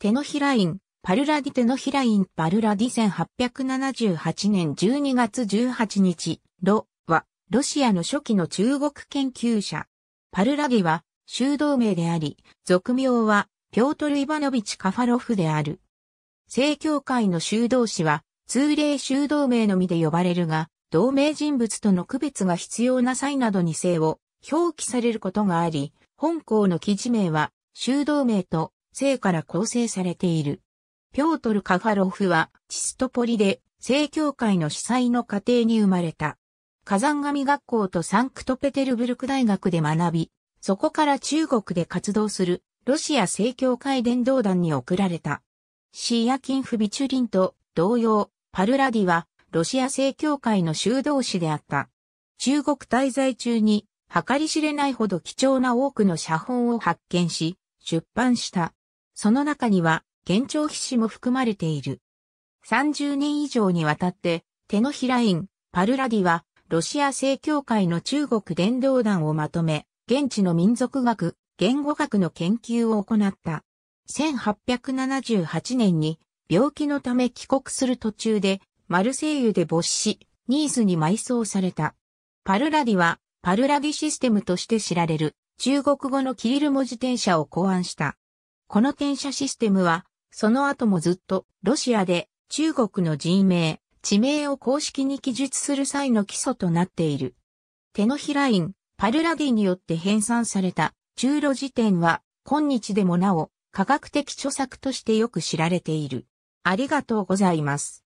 テノヒライン、パルラディテノヒライン、パルラディ1878年12月18日、ロは、ロシアの初期の中国研究者。パルラディは、修道名であり、俗名は、ピョートル・イバノビチ・カファロフである。正教会の修道士は、通例修道名のみで呼ばれるが、同名人物との区別が必要な際などに姓を表記されることがあり、本校の記事名は、修道名と姓から構成されている。ピョートル・カファロフは、チストポリで、正教会の司祭の家庭に生まれた。火山神学校とサンクトペテルブルク大学で学び、そこから中国で活動するロシア正教会伝道団に送られた。シーヤキンフ・ビチュリンと同様、パルラディはロシア正教会の修道士であった。中国滞在中に計り知れないほど貴重な多くの写本を発見し、出版した。その中には、幻聴筆詞も含まれている。30年以上にわたって、テノヒライン、パルラディは、ロシア正教会の中国伝道団をまとめ、現地の民族学、言語学の研究を行った。1878年に病気のため帰国する途中でマルセイユで没死、ニースに埋葬された。パルラディはパルラディシステムとして知られる中国語のキリル文字転写を考案した。この転写システムは、その後もずっとロシアで中国の人名、地名を公式に記述する際の基礎となっている。手のひらイン、パルラディによって編纂された中路辞典は今日でもなお科学的著作としてよく知られている。ありがとうございます。